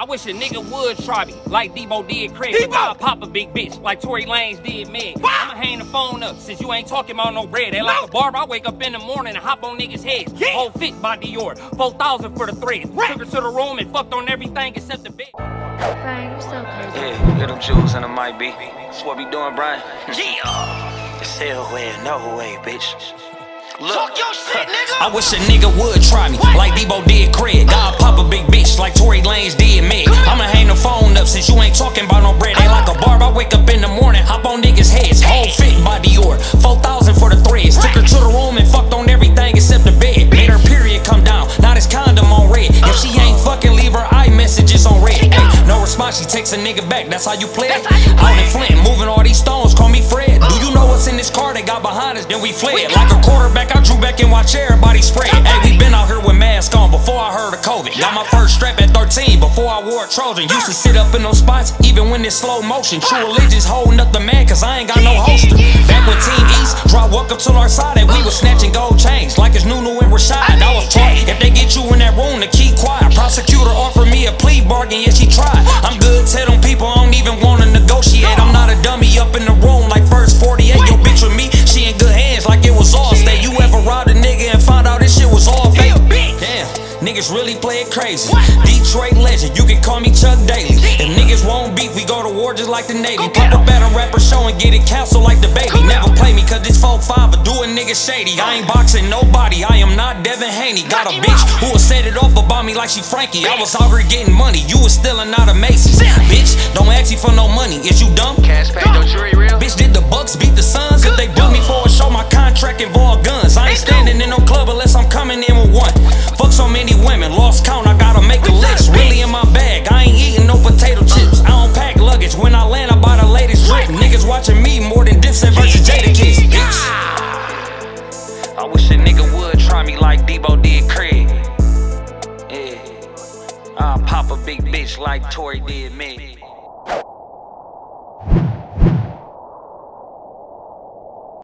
I wish a nigga would try me like Debo did Craig. Debo! I'll pop a big bitch like Tory Lanez did Meg. I'ma hang the phone up since you ain't talking about no bread. They like No. a barber. I wake up in the morning and hop on niggas' heads. Yeah. Whole fit by Dior. 4,000 for the threads. Right. Took her to the room and fucked on everything except the bed. Brian, you're so crazy. Yeah, little jewels in the might be. That's what we doing, Brian. Yeah. It's hell way, no way, bitch. Look. Talk your shit, nigga. I wish a nigga would try me like Debo did Craig. Like Tory Lanez did me. I'ma hang the phone up since you ain't talking about no bread. Ain't like a barb. I wake up in the morning, hop on niggas' heads. Whole fit by Dior. 4,000 for the threads. Took her to the room and fucked on everything except the bed. Made her period come down. Now this condom on red. If she ain't fucking, leave her iMessages on red. Ay, no response, she takes a nigga back. That's how you play it. Out in Flint, moving all these stones, you know what's in this car? They got behind us, then we fled. Like a quarterback, I drew back and watch everybody spread. Hey, we been out here with masks on before I heard of COVID. Got my first strap at 13 before I wore a Trojan. Used to sit up in those spots, even when it's slow motion. True religion's holding up the man, cause I ain't got no holster. Back with Team East, drive welcome to our side, and we was snatching gold chains like it's Nunu and Rashad. I was taught if they get you in that room to keep quiet. Prosecutor offered me a plea bargain, yeah, she tried. I'm good, tell them people I don't even wanna negotiate. I'm not a dummy up in the room like first 48. Niggas really play it crazy. Detroit legend, you can call me Chuck Daly. If niggas won't beef, we go to war just like the Navy. Pop a battle rapper show and get it canceled like the baby. Never play me cause this 4-5, but do a nigga shady. I ain't boxing nobody, I am not Devin Haney. Got a bitch who will set it off about me like she Frankie. I was here getting money, you was stealing out of Macy's. Bitch, don't ask you for no money, is you dumb? Cashpaid, one. Fuck so many women, lost count, I gotta make a list. Really in my bag, I ain't eating no potato chips. I don't pack luggage, when I land, I buy the latest drip. Niggas watching me more than Dipset versus Jadakiss, bitch. I wish a nigga would try me like Debo did Craig. Yeah. I'll pop a big bitch like Tory did me.